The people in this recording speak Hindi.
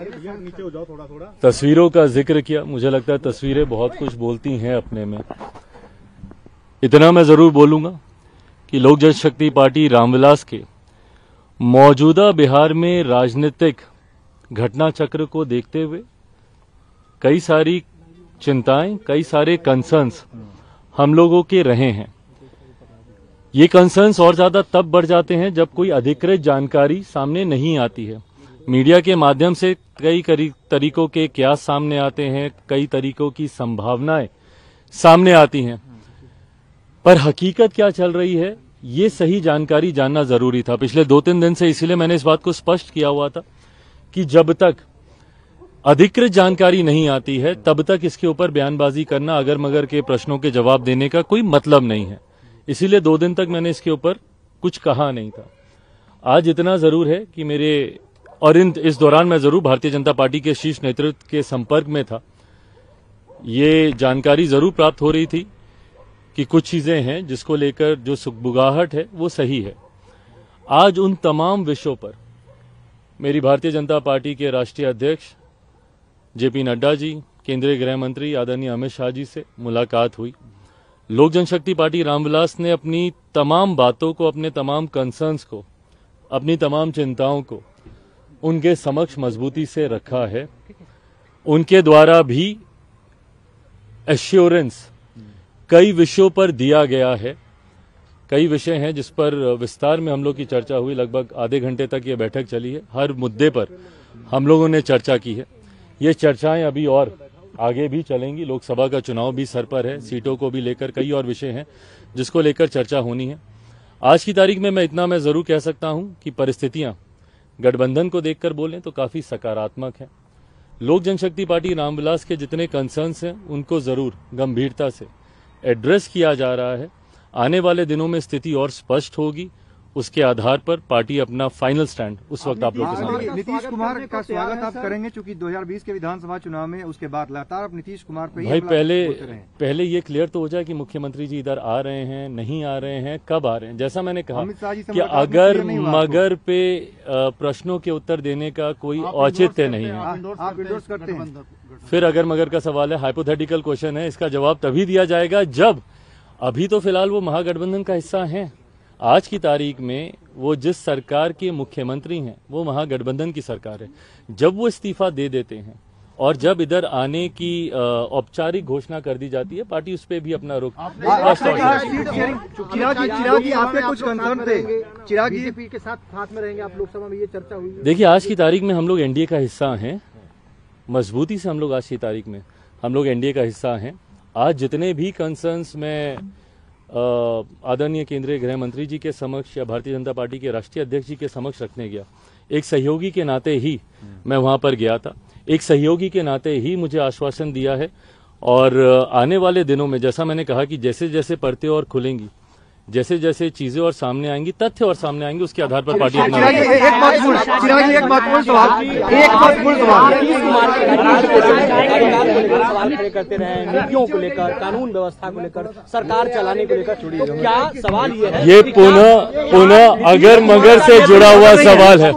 नीचे हो जाओ थोड़ा थोड़ा तस्वीरों का ज़िक्र किया मुझे लगता है तस्वीरें बहुत कुछ बोलती हैं अपने में। इतना मैं ज़रूर बोलूँगा कि लोक जनशक्ति पार्टी रामविलास के मौजूदा बिहार में राजनीतिक घटना चक्र को देखते हुए कई सारी चिंताएँ कई सारे कंसर्न्स हम लोगों के रहे हैं। ये कंसर्न्स और ज़्यादा तब बढ़ जाते हैं जब कोई अधिकृत जानकारी सामने नहीं आती है। मीडिया के माध्यम से कई तरीकों के क्यास सामने आते हैं, कई तरीकों की संभावनाएँ सामने आती हैं। पर हकीकत क्या चल रही है, ये सही जानकारी जानना ज़रूरी था। पिछले दो तीन दिन से इसीलिए मैंने इस बात को स्पष्ट किया हुआ था कि जब तक अधिकृत जानकारी नहीं आती है, तब तक इसके ऊपर बयानबाजी करना अगर मगर के प्रश्नों के जवाब देने का कोई मतलब नहीं है। इसीलिए दो दिन तक मैंने इसके ऊपर कुछ कहा नहीं था। आज इतना ज़रूर है कि मेरे और इन, इस दौरान मैं ज़रूर भारतीय जनता पार्टी के शीर्ष नेतृत्व के संपर्क में था। ये जानकारी ज़रूर प्राप्त हो रही थी कि कुछ चीज़ें हैं जिसको लेकर जो सुखबुगाहट है, वो सही है। आज उन तमाम विषयों पर मेरी भारतीय जनता पार्टी के राष्ट्रीय अध्यक्ष जेपी नड्डा जी, केंद्रीय गृह मंत्री आदरणीय अमित शाह जी से मुलाकात हुई। लोक जनशक्ति पार्टी रामविलास ने अपनी तमाम बातों को, अपने तमाम कंसर्न्स को, अपनी तमाम चिंताओं को उनके समक्ष मजबूती से रखा है। उनके द्वारा भी एश्योरेंस कई विषयों पर दिया गया है। कई विषय हैं जिस पर विस्तार में हम लोग की चर्चा हुई। लगभग आधे घंटे तक ये बैठक चली है। हर मुद्दे पर हम लोगों ने चर्चा की है। ये चर्चाएँ अभी और आगे भी चलेंगी। लोकसभा का चुनाव भी सर पर है। सीटों को भी लेकर कई और विषय हैं जिसको लेकर चर्चा होनी है। आज की तारीख में मैं इतना मैं ज़रूर कह सकता हूँ कि परिस्थितियाँ गठबंधन को देखकर बोलें तो काफ़ी सकारात्मक है। लोक जनशक्ति पार्टी रामविलास के जितने कंसर्न्स हैं, उनको ज़रूर गंभीरता से एड्रेस किया जा रहा है। आने वाले दिनों में स्थिति और स्पष्ट होगी। उसके आधार पर पार्टी अपना फाइनल स्टैंड उस वक्त आप लोगों के सामने। नीतीश नीतीश कुमार का स्वागत आप करेंगे चूँकि 2020 के विधानसभा चुनाव में उसके बाद लगातार आप नीतीश कुमार पे भाई पहले हैं। पहले ये क्लियर तो हो जाए कि मुख्यमंत्री जी इधर आ रहे हैं नहीं आ रहे हैं कब आ रहे हैं? जैसा मैंने कहा कि अगर। मगर पे प्रश्नों के उत्तर देने का कोई औचित्य नहीं है आप आप इंडोर्स करते हैं। फिर अगर मगर का सवाल है हाइपोथेटिकल क्वेश्चन है इसका जवाब तभी दिया जाएगा जब अभी तो फ़िलहाल वो महागठबंधन का हिस्सा हैं। आज की तारीख में वो जिस सरकार के मुख्यमंत्री हैं वो महागठबंधन की सरकार है। जब वो इस्तीफा दे देते हैं और जब इधर आने की औपचारिक घोषणा कर दी जाती है पार्टी उस पर भी अपना रुख देखिए आज की तारीख में हम लोग एनडीए का हिस्सा हैं। मजबूती से हम लोग आज की तारीख में हम लोग एनडीए का हिस्सा हैं। आज जितने भी कंसर्न्स में आदरणीय केंद्रीय गृह मंत्री जी के समक्ष या भारतीय जनता पार्टी के राष्ट्रीय अध्यक्ष जी के समक्ष रखने गया। एक सहयोगी के नाते ही मैं वहाँ पर गया था। एक सहयोगी के नाते ही मुझे आश्वासन दिया है और आने वाले दिनों में जैसा मैंने कहा कि जैसे जैसे परतें और खुलेंगी जैसे जैसे चीज़ें और सामने आएँगी तथ्य और सामने आएँगे उसके आधार पर पार्टी अपना चिराग एक महत्वपूर्ण एक महत्वपूर्ण सवाल एक महत्वपूर्ण सवाल सवाल खड़े करते रहे नीतियों को लेकर कानून व्यवस्था को लेकर सरकार चलाने को लेकर क्या सवाल ये है ये पुनः पुनः अगर मगर से जुड़ा हुआ सवाल है।